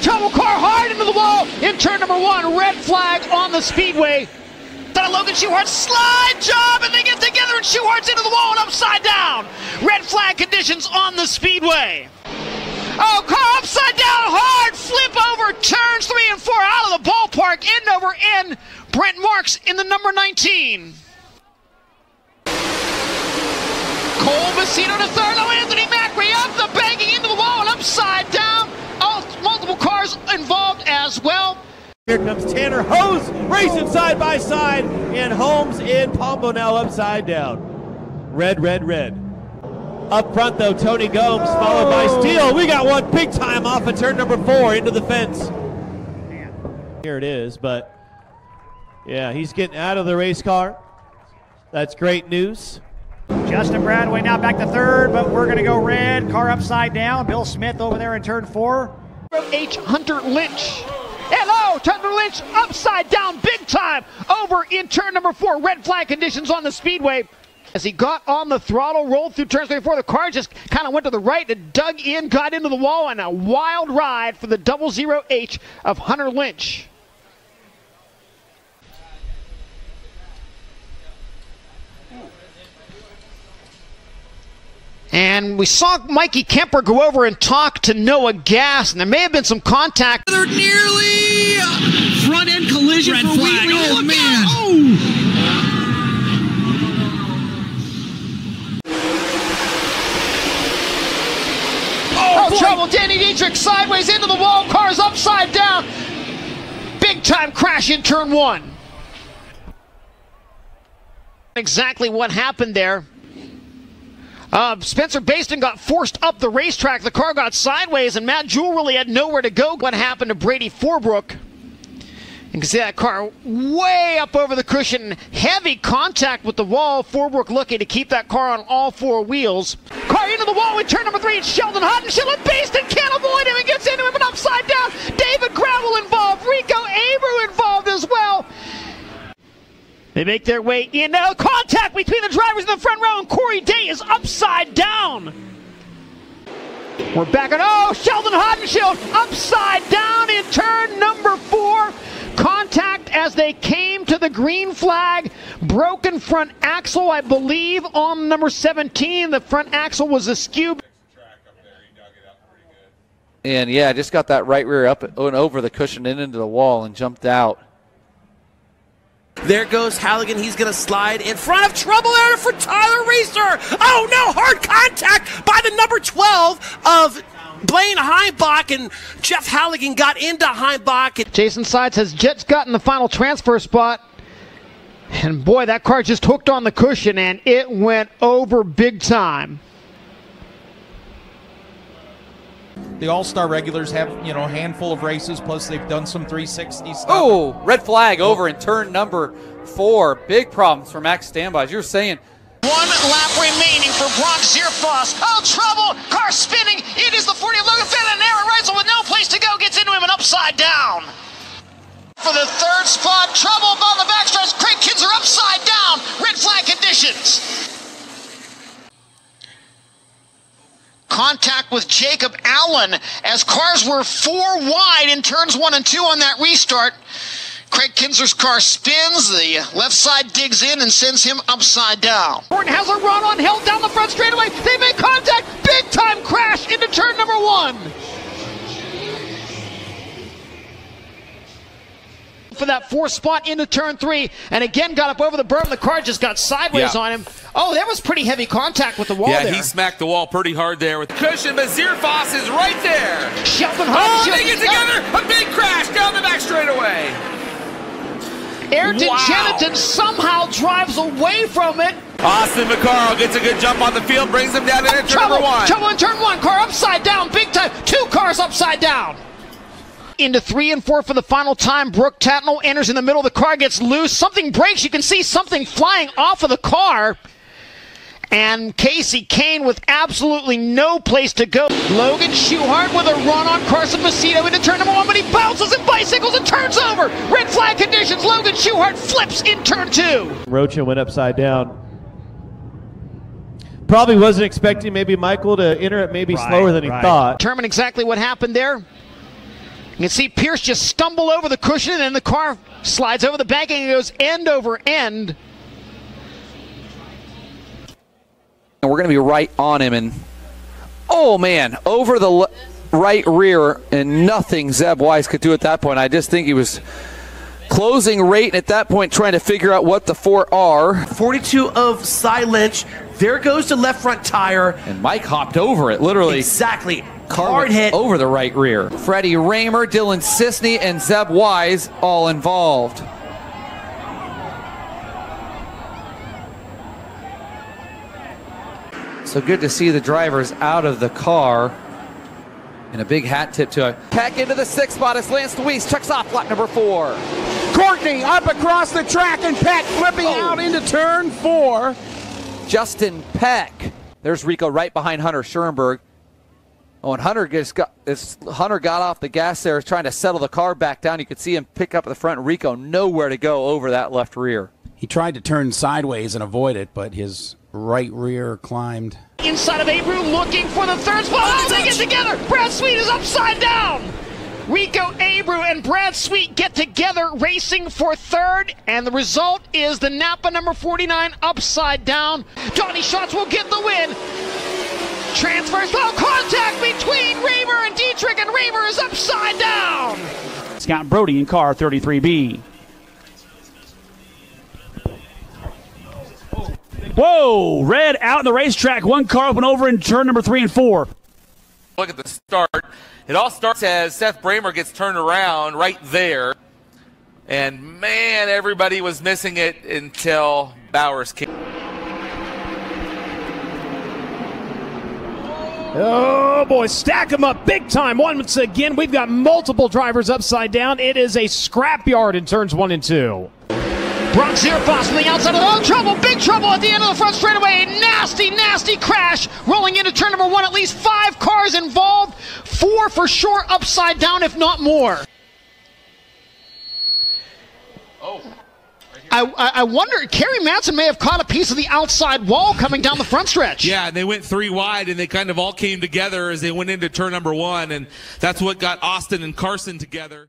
trouble car hard into the wall in turn number one. Red flag on the speedway. Then Logan Schuchart slide job, and they get together, and Schuchart's into the wall and upside down. Red flag conditions on the speedway. Oh, car upside down, hard flip over, turns three and four out of the ballpark, end over end. Brent Marks in the number 19. Cole Vecino to third. Oh, Anthony Macri up the banking into the wall and upside down. Oh, multiple cars involved as well. Here comes Tanner Hose racing side by side, and Holmes in Pombo now upside down. Red, red, red. Up front though, Tony Gomes followed by oh. Steele. We got one big time off of turn number four into the fence. Here it is, but yeah, he's getting out of the race car. That's great news. Justin Bradway now back to third, but we're going to go red. Car upside down. Bill Smith over there in turn four. H. Hunter Lynch. Hello, oh, Hunter Lynch upside down big time over in turn number four. Red flag conditions on the speedway. As he got on the throttle, rolled through turns three four, the car just kind of went to the right and dug in, got into the wall, and a wild ride for the double zero H of Hunter Lynch. And we saw Mikey Kemper go over and talk to Noah Gass, and there may have been some contact. They're nearly front end collision Red for flag. Wheatley. Oh, oh man. out. Oh. Oh, oh trouble. Danny Dietrich sideways into the wall. Car's upside down. Big time crash in turn one. Exactly what happened there. Uh, Spencer Bayston got forced up the racetrack. The car got sideways, and Matt Jewell really had nowhere to go. What happened to Brady Forbrook? You can see that car way up over the cushion. Heavy contact with the wall. Forbrook looking to keep that car on all four wheels. Car into the wall with turn number three. It's Sheldon Hutton. Sheldon Baston can't avoid him and gets into him and upside down. David Gravel involved. Rico Abreu involved. They make their way in. Now contact between the drivers in the front row, and Corey Day is upside down. We're back on. Oh, Sheldon Haudenschild upside down in turn number four. Contact as they came to the green flag. Broken front axle, I believe, on number 17. The front axle was askew. And yeah, I just got that right rear up and over the cushion and into the wall and jumped out. There goes Halligan. He's going to slide in front of trouble there for Tyler Reeser. Oh no, hard contact by the number 12 of Blane Heimbach and Jeff Halligan got into Heimbach. Jason Sides has just gotten the final transfer spot. And boy, that car just hooked on the cushion and it went over big time. The All Star regulars have, you know, a handful of races, plus they've done some 360 stuff. Oh, red flag over in turn number four. Big problems for Max Stambaugh. As You're saying, One lap remaining for Brock Zearfoss. Oh, trouble! Car spinning. It is the 40 of Logan Fenn and Aaron Reutzel with no with Jacob Allen as cars were four wide in turns one and two on that restart. Craig Kinzer's car spins, the left side digs in and sends him upside down. Horton has a run on, held down the front straightaway. They make contact, big time crash into turn number one. That fourth spot into turn three, and again got up over the berm. The car just got sideways Yeah. on him. Oh, that was pretty heavy contact with the wall Yeah, there. he smacked the wall pretty hard there with cushion, but Zearfoss is right there. Sheldon Oh, Hodges. they get together. A big crash down the back straightaway. Ayrton Wow. Gennetten somehow drives away from it. Austin McCarl gets a good jump on the field, brings him down into turn Trouble, one. trouble in turn one. Car upside down, big time. Two cars upside down. Into three and four for the final time. Brooke Tatnell enters in the middle. The car gets loose. Something breaks. You can see something flying off of the car. And Kasey Kahne with absolutely no place to go. Logan Schuchart with a run on Carson Macedo into turn number one, but he bounces and bicycles and turns over. Red flag conditions. Logan Schuchart flips in turn two. Rocha went upside down. Probably wasn't expecting maybe Michael to enter it maybe Right, slower than he right. thought. Determine exactly what happened there. You can see Pierce just stumble over the cushion and then the car slides over the banking and goes end over end. And we're going to be right on him. And oh man, over the le- right rear, and nothing Zeb Wise could do at that point. I just think he was closing rate and at that point trying to figure out what the four are. 42 of Cy Lynch. There goes the left front tire. And Mike hopped over it, literally. Exactly. Car Hard hit. over the right rear. Freddie Rahmer, Dylan Cisney, and Zeb Wise all involved. So good to see the drivers out of the car. And a big hat tip to it. Back into the sixth spot as Lance Dewease checks off lap number four. Courtney up across the track and Peck flipping oh. out into turn four. Justin Peck. There's Rico right behind Hunter Schuerenberg. Oh, and Hunter just got this. Hunter got off the gas there, trying to settle the car back down. You could see him pick up at the front. Rico nowhere to go over that left rear. He tried to turn sideways and avoid it, but his right rear climbed. Inside of Abreu looking for the third spot. Oh, they get together. Brad Sweet is upside down. Rico Abreu and Brad Sweet get together racing for third, and the result is the Napa number 49 upside down. Donnie Schatz will get the win. Transfers, no contact between Reaver and Dietrich, and Reaver is upside down. Scott Brody in car 33B. Whoa! Red out in the racetrack. One car went over in turn number three and four. Look at the start. It all starts as Seth Bramer gets turned around right there. And man, everybody was missing it until Bowers came. Oh boy, stack them up big time. Once again, we've got multiple drivers upside down. It is a scrapyard in turns one and two. Brock Zearfoss from the outside of the oh, trouble, big trouble at the end of the front straightaway. A nasty, nasty crash rolling into turn number one. At least five cars involved, four for sure upside down, if not more. Oh. I, I, I wonder, Kerry Madsen may have caught a piece of the outside wall coming down the front stretch. Yeah, and they went three wide, and they kind of all came together as they went into turn number one, and that's what got Austin and Carson together.